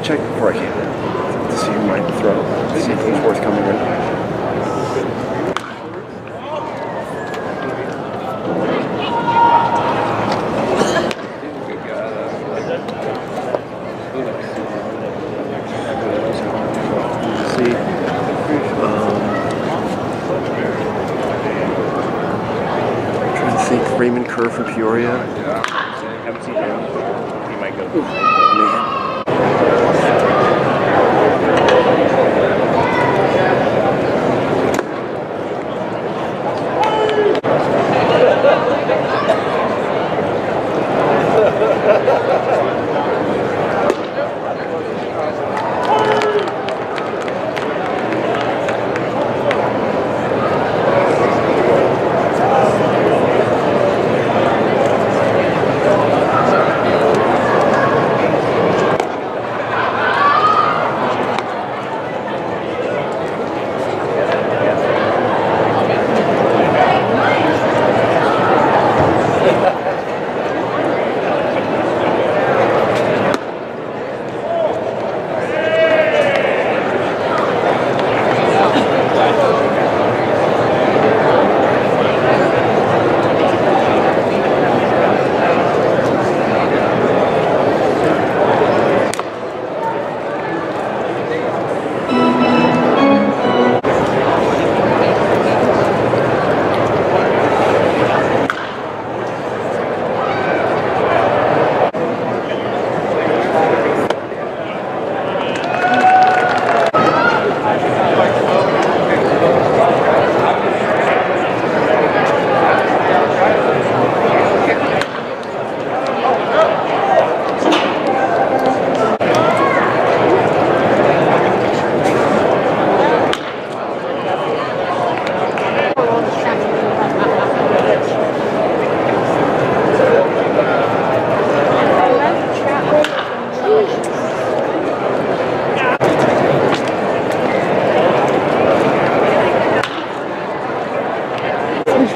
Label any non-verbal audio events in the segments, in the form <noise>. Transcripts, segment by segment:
I checked before I came to see might throw, to see who's forthcoming or not. See, um, trying to think. Raymond Kerr from Peoria. Haven't seen him. He might go.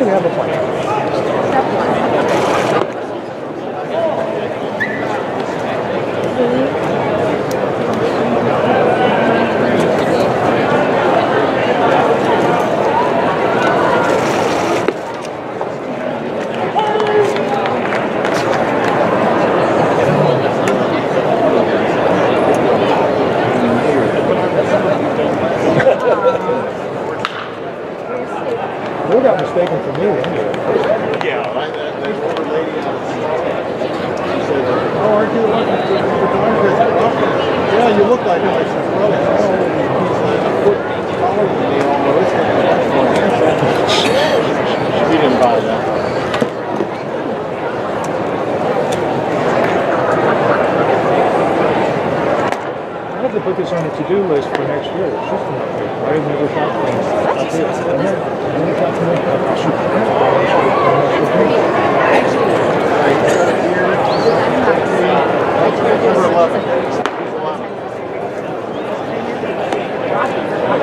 Man. We should have a plan. Next year. It's just an upgrade. I never thought things. That's it. I never I never thought to make that. I should- I should- Number 11.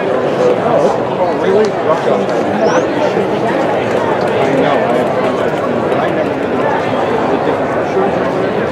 Oh, really? I know. I have contacts with him, but I never knew the different brochures or whatever.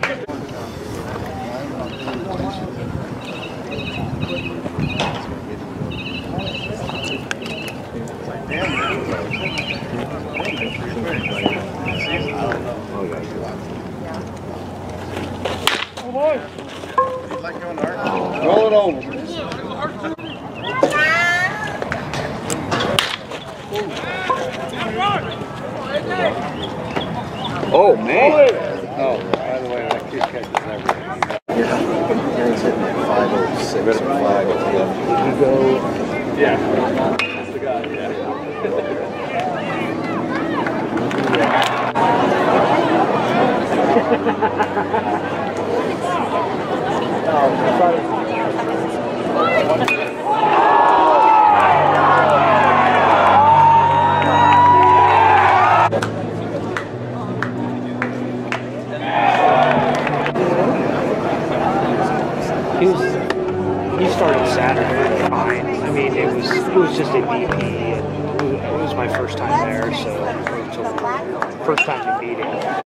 Roll it over. Oh, man. Oh, by the way, that kid catches everything. Aaron's hitting like 506 or 511. You go, Yeah. <laughs> That's the guy, yeah. <laughs> He was he started Saturday fine. I mean, it was it was just a BP. It was my first time there, so first time to meet him.